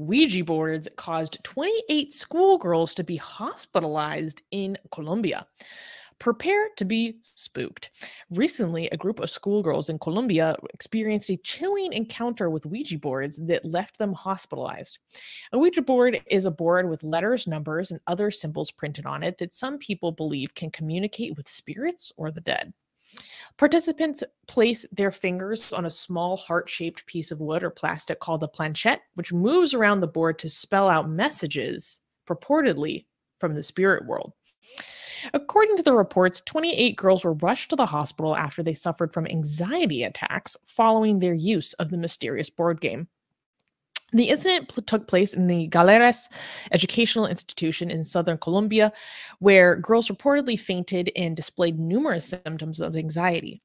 Ouija boards caused 28 schoolgirls to be hospitalized in Colombia. Prepare to be spooked. Recently, a group of schoolgirls in Colombia experienced a chilling encounter with Ouija boards that left them hospitalized. A Ouija board is a board with letters, numbers, and other symbols printed on it that some people believe can communicate with spirits or the dead. Participants place their fingers on a small heart shaped piece of wood or plastic called the planchette, which moves around the board to spell out messages, purportedly from the spirit world. According to the reports, 28 girls were rushed to the hospital after they suffered from anxiety attacks following their use of the mysterious board game. The incident took place in the Galeras Educational Institution in southern Colombia, where girls reportedly fainted and displayed numerous symptoms of anxiety.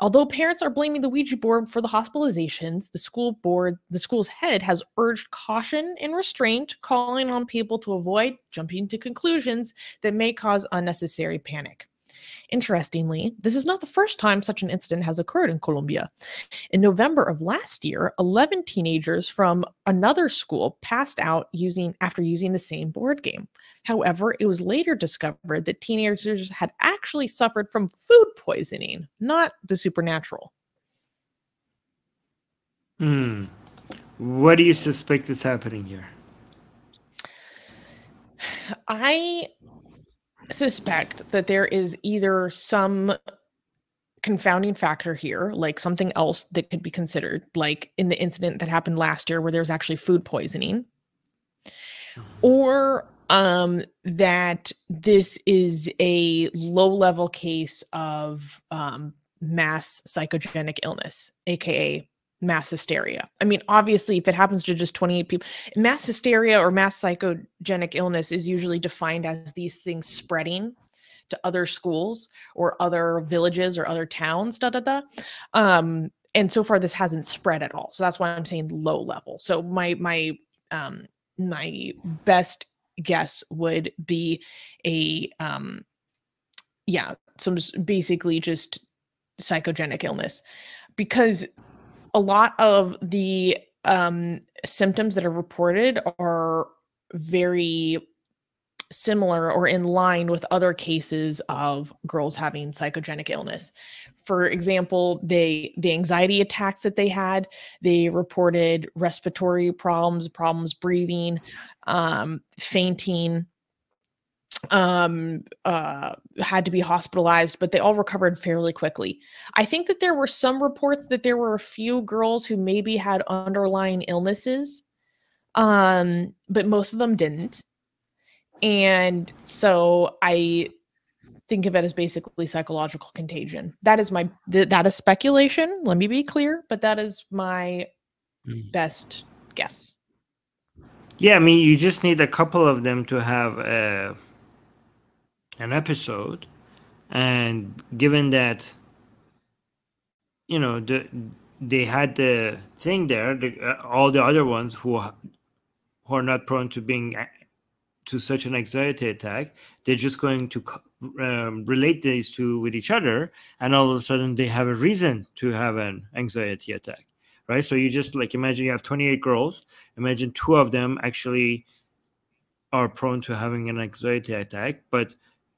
Although parents are blaming the Ouija board for the hospitalizations, the school board, the school's head has urged caution and restraint, calling on people to avoid jumping to conclusions that may cause unnecessary panic. Interestingly, this is not the first time such an incident has occurred in Colombia. In November of last year, 11 teenagers from another school passed out using after using the same board game. However, it was later discovered that teenagers had actually suffered from food poisoning, not the supernatural. Hmm. What do you suspect is happening here? I suspect that there is either some confounding factor here, like something else that could be considered, like in the incident that happened last year where there was actually food poisoning, mm-hmm. or um, that this is a low level case of um, mass psychogenic illness, aka mass hysteria. I mean, obviously, if it happens to just 28 people, mass hysteria or mass psychogenic illness is usually defined as these things spreading to other schools or other villages or other towns, da da da. Um, and so far, this hasn't spread at all. So that's why I'm saying low level. So my my um my best guess would be a um yeah, some basically just psychogenic illness because a lot of the um, symptoms that are reported are very similar or in line with other cases of girls having psychogenic illness. For example, they the anxiety attacks that they had, they reported respiratory problems, problems breathing, um, fainting, um uh had to be hospitalized but they all recovered fairly quickly. I think that there were some reports that there were a few girls who maybe had underlying illnesses um but most of them didn't. And so i think of it as basically psychological contagion. That is my th- that is speculation let me be clear but that is my mm. best guess. Yeah i mean you just need a couple of them to have uh an episode and given that you know the they had the thing there the, uh, all the other ones who who are not prone to being to such an anxiety attack they're just going to um, relate these two with each other and all of a sudden they have a reason to have an anxiety attack right? So you just like imagine you have 28 girls imagine two of them actually are prone to having an anxiety attack but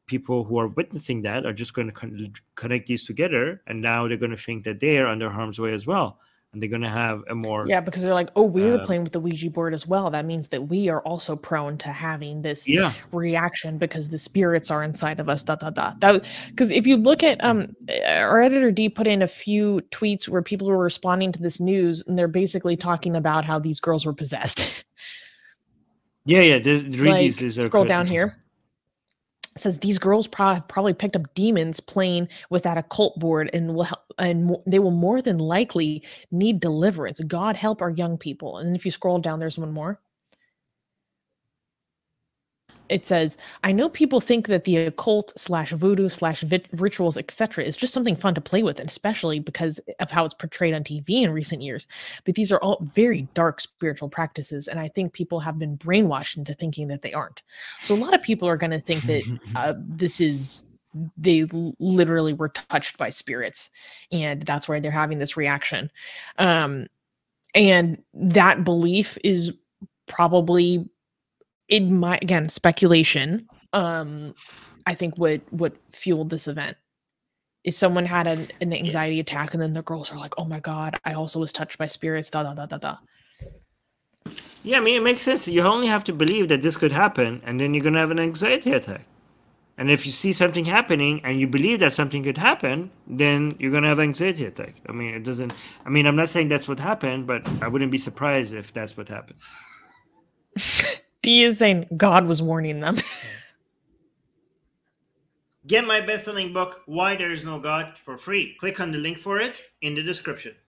people who are witnessing that are just going to con- connect these together and now they're going to think that they're under harm's way as well and they're going to have a more yeah because they're like oh we're uh, playing with the ouija board as well. That means that we are also prone to having this yeah. reaction because the spirits are inside of us da da da. That because if you look at um our editor d put in a few tweets where people were responding to this news and they're basically talking about how these girls were possessed. Yeah yeah read like, these, these scroll down here says these girls pro- probably picked up demons playing with that occult board and will help, and they will more than likely need deliverance. God help our young people. And if you scroll down, there's one more it says, I know people think that the occult slash voodoo slash rituals, etc., is just something fun to play with, and especially because of how it's portrayed on TV in recent years. But these are all very dark spiritual practices, and I think people have been brainwashed into thinking that they aren't. So a lot of people are going to think that uh, this is they literally were touched by spirits, and that's why they're having this reaction. Um, and that belief is probably in my again speculation um i think what what fueled this event is someone had an, an anxiety attack and then the girls are like oh my god i also was touched by spirits da da da da da Yeah, I mean, it makes sense. You only have to believe that this could happen, and then you're going to have an anxiety attack. And if you see something happening and you believe that something could happen, then you're going to have anxiety attack. I mean, it doesn't. I mean, I'm not saying that's what happened, but I wouldn't be surprised if that's what happened. D is saying God was warning them. Get my best selling book, Why There Is No God, for free. Click on the link for it in the description.